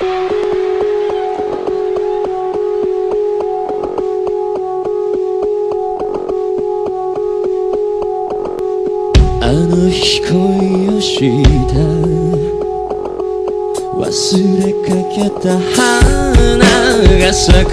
あの日恋をした。忘れかけた花が咲く。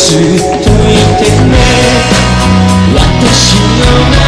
ずっといてね。私の